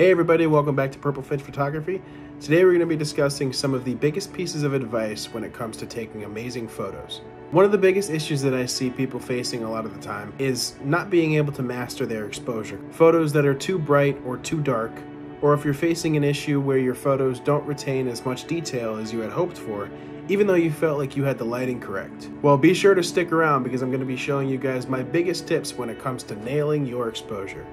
Hey everybody, welcome back to Purple Finch Photography. Today we're going to be discussing some of the biggest pieces of advice when it comes to taking amazing photos. One of the biggest issues that I see people facing a lot of the time is not being able to master their exposure. Photos that are too bright or too dark, or if you're facing an issue where your photos don't retain as much detail as you had hoped for, even though you felt like you had the lighting correct. Well, be sure to stick around because I'm going to be showing you guys my biggest tips when it comes to nailing your exposure.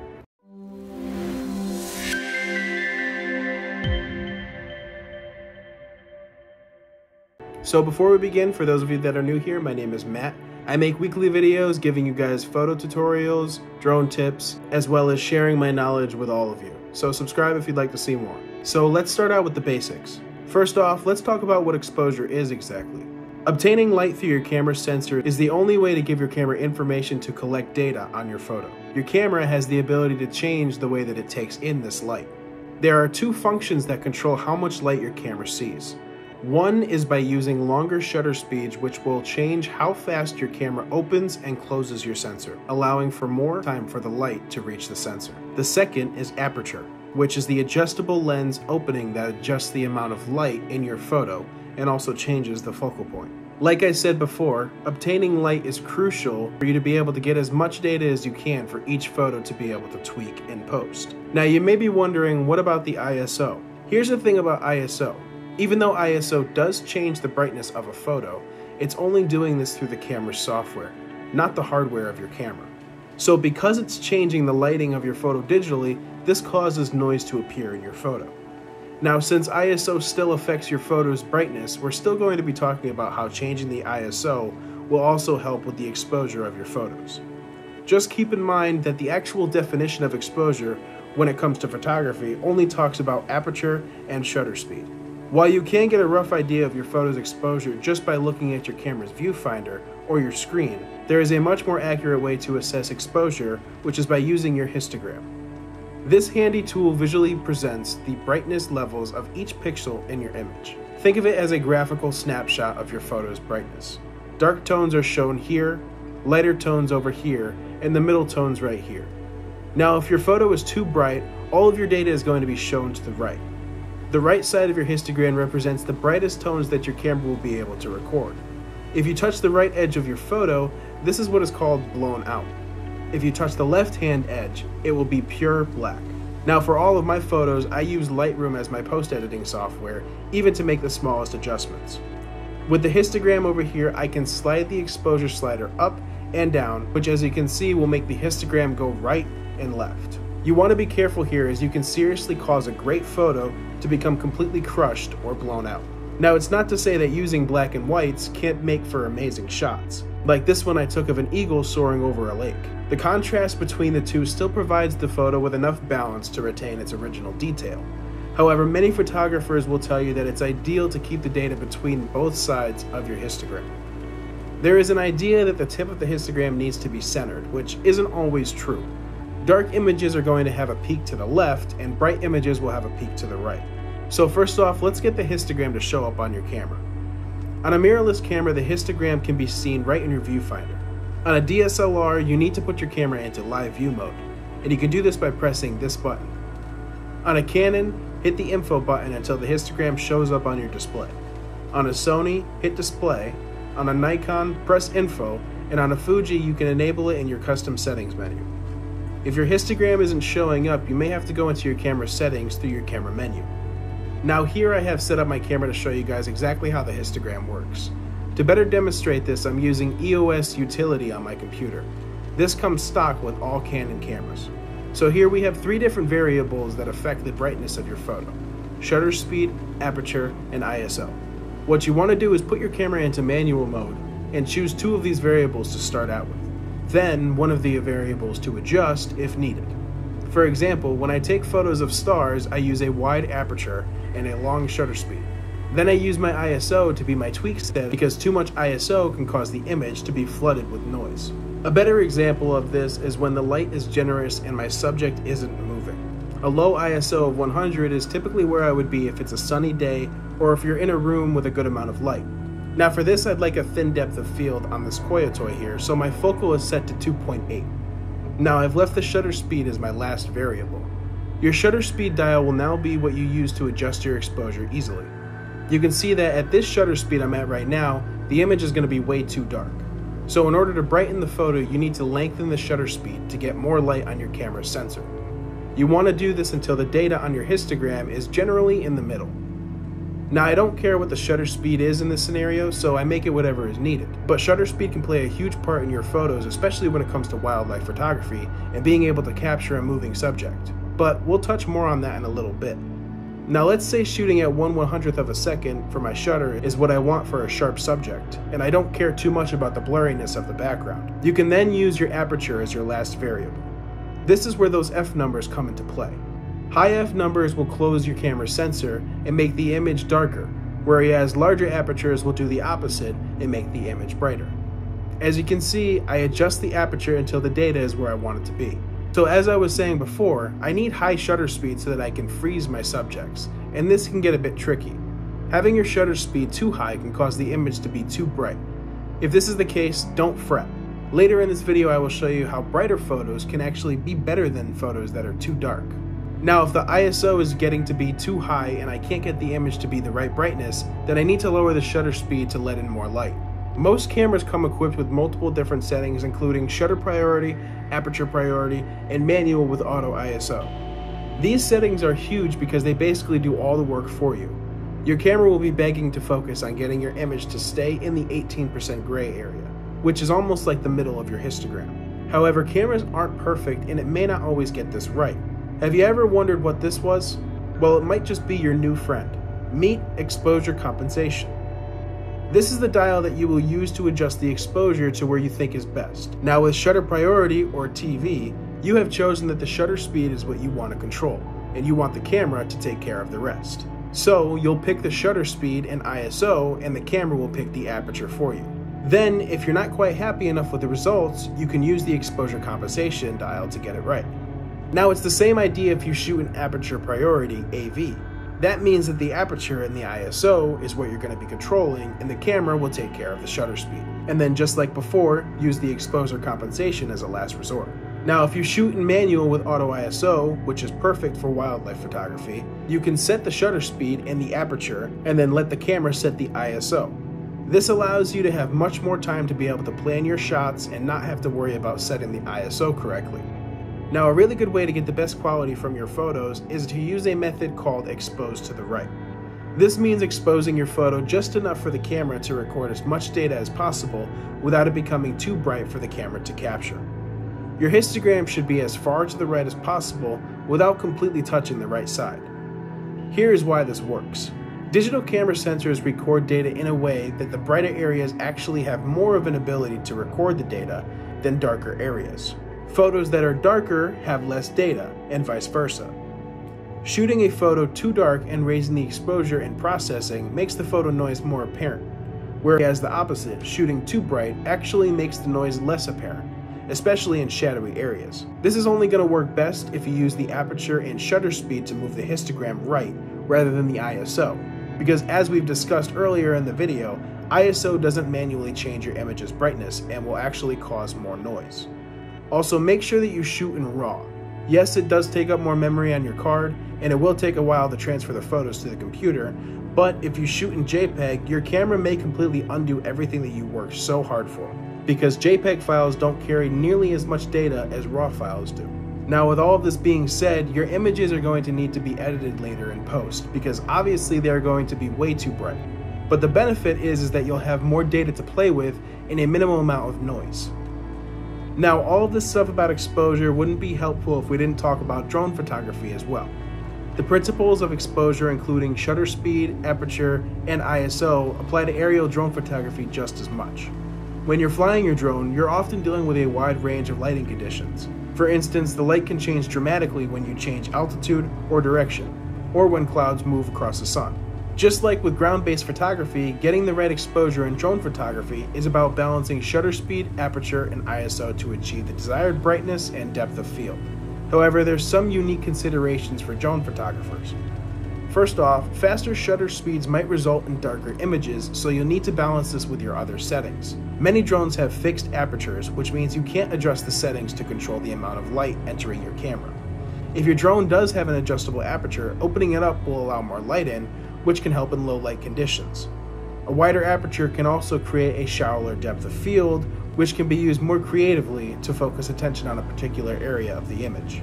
So before we begin, for those of you that are new here, my name is Matt. I make weekly videos giving you guys photo tutorials, drone tips, as well as sharing my knowledge with all of you. So subscribe if you'd like to see more. So let's start out with the basics. First off, let's talk about what exposure is exactly. Obtaining light through your camera sensor is the only way to give your camera information to collect data on your photo. Your camera has the ability to change the way that it takes in this light. There are two functions that control how much light your camera sees. One is by using longer shutter speeds, which will change how fast your camera opens and closes your sensor, allowing for more time for the light to reach the sensor. The second is aperture, which is the adjustable lens opening that adjusts the amount of light in your photo and also changes the focal point. Like I said before, obtaining light is crucial for you to be able to get as much data as you can for each photo to be able to tweak in post. Now you may be wondering, what about the ISO? Here's the thing about ISO. Even though ISO does change the brightness of a photo, it's only doing this through the camera's software, not the hardware of your camera. So because it's changing the lighting of your photo digitally, this causes noise to appear in your photo. Now since ISO still affects your photo's brightness, we're still going to be talking about how changing the ISO will also help with the exposure of your photos. Just keep in mind that the actual definition of exposure when it comes to photography only talks about aperture and shutter speed. While you can get a rough idea of your photo's exposure just by looking at your camera's viewfinder or your screen, there is a much more accurate way to assess exposure, which is by using your histogram. This handy tool visually presents the brightness levels of each pixel in your image. Think of it as a graphical snapshot of your photo's brightness. Dark tones are shown here, lighter tones over here, and the middle tones right here. Now if your photo is too bright, all of your data is going to be shown to the right. The right side of your histogram represents the brightest tones that your camera will be able to record. If you touch the right edge of your photo, this is what is called blown out. If you touch the left hand edge, it will be pure black. Now for all of my photos, I use Lightroom as my post-editing software, even to make the smallest adjustments. With the histogram over here, I can slide the exposure slider up and down, which as you can see will make the histogram go right and left. You want to be careful here as you can seriously cause a great photo to become completely crushed or blown out. Now it's not to say that using black and whites can't make for amazing shots, like this one I took of an eagle soaring over a lake. The contrast between the two still provides the photo with enough balance to retain its original detail. However, many photographers will tell you that it's ideal to keep the data between both sides of your histogram. There is an idea that the tip of the histogram needs to be centered, which isn't always true. Dark images are going to have a peak to the left, and bright images will have a peak to the right. So first off, let's get the histogram to show up on your camera. On a mirrorless camera, the histogram can be seen right in your viewfinder. On a DSLR, you need to put your camera into live view mode, and you can do this by pressing this button. On a Canon, hit the info button until the histogram shows up on your display. On a Sony, hit display. On a Nikon, press info, and on a Fuji, you can enable it in your custom settings menu. If your histogram isn't showing up, you may have to go into your camera settings through your camera menu. Now here I have set up my camera to show you guys exactly how the histogram works. To better demonstrate this, I'm using EOS Utility on my computer. This comes stock with all Canon cameras. So here we have three different variables that affect the brightness of your photo. Shutter speed, aperture, and ISO. What you want to do is put your camera into manual mode and choose two of these variables to start out with then one of the variables to adjust if needed. For example, when I take photos of stars, I use a wide aperture and a long shutter speed. Then I use my ISO to be my tweak step because too much ISO can cause the image to be flooded with noise. A better example of this is when the light is generous and my subject isn't moving. A low ISO of 100 is typically where I would be if it's a sunny day or if you're in a room with a good amount of light. Now for this, I'd like a thin depth of field on this Koya toy here, so my focal is set to 2.8. Now I've left the shutter speed as my last variable. Your shutter speed dial will now be what you use to adjust your exposure easily. You can see that at this shutter speed I'm at right now, the image is going to be way too dark. So in order to brighten the photo, you need to lengthen the shutter speed to get more light on your camera's sensor. You want to do this until the data on your histogram is generally in the middle. Now I don't care what the shutter speed is in this scenario, so I make it whatever is needed. But shutter speed can play a huge part in your photos, especially when it comes to wildlife photography and being able to capture a moving subject but we'll touch more on that in a little bit. Now let's say shooting at 1 100th of a second for my shutter is what I want for a sharp subject, and I don't care too much about the blurriness of the background. You can then use your aperture as your last variable. This is where those f numbers come into play. High f numbers will close your camera sensor and make the image darker, whereas larger apertures will do the opposite and make the image brighter. As you can see, I adjust the aperture until the data is where I want it to be. So as I was saying before, I need high shutter speed so that I can freeze my subjects, and this can get a bit tricky. Having your shutter speed too high can cause the image to be too bright. If this is the case, don't fret. Later in this video I will show you how brighter photos can actually be better than photos that are too dark. Now if the ISO is getting to be too high and I can't get the image to be the right brightness, then I need to lower the shutter speed to let in more light. Most cameras come equipped with multiple different settings including shutter priority, aperture priority, and manual with auto ISO. These settings are huge because they basically do all the work for you. Your camera will be begging to focus on getting your image to stay in the 18% gray area, which is almost like the middle of your histogram. However, cameras aren't perfect and it may not always get this right. Have you ever wondered what this was? Well, it might just be your new friend. Meet exposure compensation. This is the dial that you will use to adjust the exposure to where you think is best. Now with shutter priority, or TV, you have chosen that the shutter speed is what you want to control, and you want the camera to take care of the rest. So you'll pick the shutter speed and ISO, and the camera will pick the aperture for you. Then, if you're not quite happy enough with the results, you can use the exposure compensation dial to get it right. Now it's the same idea if you shoot an aperture priority, AV. That means that the aperture and the ISO is what you're going to be controlling, and the camera will take care of the shutter speed. And then, just like before, use the exposure compensation as a last resort. Now, if you shoot in manual with auto ISO, which is perfect for wildlife photography, you can set the shutter speed and the aperture, and then let the camera set the ISO. This allows you to have much more time to be able to plan your shots and not have to worry about setting the ISO correctly. Now a really good way to get the best quality from your photos is to use a method called expose to the right. This means exposing your photo just enough for the camera to record as much data as possible without it becoming too bright for the camera to capture. Your histogram should be as far to the right as possible without completely touching the right side. Here is why this works. Digital camera sensors record data in a way that the brighter areas actually have more of an ability to record the data than darker areas. Photos that are darker have less data, and vice versa. Shooting a photo too dark and raising the exposure and processing makes the photo noise more apparent, whereas the opposite, shooting too bright, actually makes the noise less apparent, especially in shadowy areas. This is only going to work best if you use the aperture and shutter speed to move the histogram right rather than the ISO, because as we've discussed earlier in the video, ISO doesn't manually change your image's brightness and will actually cause more noise. Also, make sure that you shoot in RAW. Yes, it does take up more memory on your card, and it will take a while to transfer the photos to the computer, but if you shoot in JPEG, your camera may completely undo everything that you worked so hard for, because JPEG files don't carry nearly as much data as RAW files do. Now with all of this being said, your images are going to need to be edited later in post, because obviously they are going to be way too bright. But the benefit is, is that you'll have more data to play with in a minimal amount of noise. Now, all this stuff about exposure wouldn't be helpful if we didn't talk about drone photography as well. The principles of exposure, including shutter speed, aperture, and ISO, apply to aerial drone photography just as much. When you're flying your drone, you're often dealing with a wide range of lighting conditions. For instance, the light can change dramatically when you change altitude or direction, or when clouds move across the sun. Just like with ground-based photography, getting the right exposure in drone photography is about balancing shutter speed, aperture, and ISO to achieve the desired brightness and depth of field. However, there's some unique considerations for drone photographers. First off, faster shutter speeds might result in darker images, so you'll need to balance this with your other settings. Many drones have fixed apertures, which means you can't adjust the settings to control the amount of light entering your camera. If your drone does have an adjustable aperture, opening it up will allow more light in, which can help in low light conditions. A wider aperture can also create a shallower depth of field, which can be used more creatively to focus attention on a particular area of the image.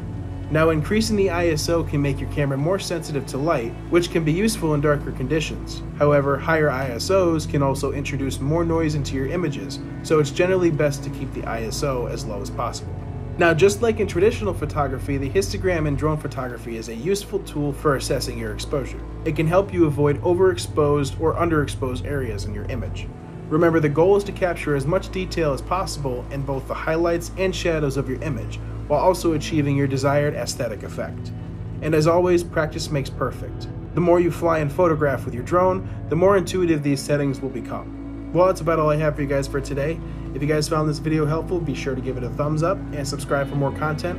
Now, increasing the ISO can make your camera more sensitive to light, which can be useful in darker conditions. However, higher ISOs can also introduce more noise into your images, so it's generally best to keep the ISO as low as possible. Now, just like in traditional photography, the histogram in drone photography is a useful tool for assessing your exposure. It can help you avoid overexposed or underexposed areas in your image. Remember, the goal is to capture as much detail as possible in both the highlights and shadows of your image, while also achieving your desired aesthetic effect. And as always, practice makes perfect. The more you fly and photograph with your drone, the more intuitive these settings will become. Well, that's about all I have for you guys for today. If you guys found this video helpful, be sure to give it a thumbs up and subscribe for more content.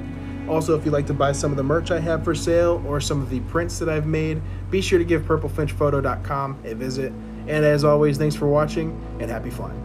Also, if you'd like to buy some of the merch I have for sale or some of the prints that I've made, be sure to give purplefinchphoto.com a visit. And as always, thanks for watching and happy flying.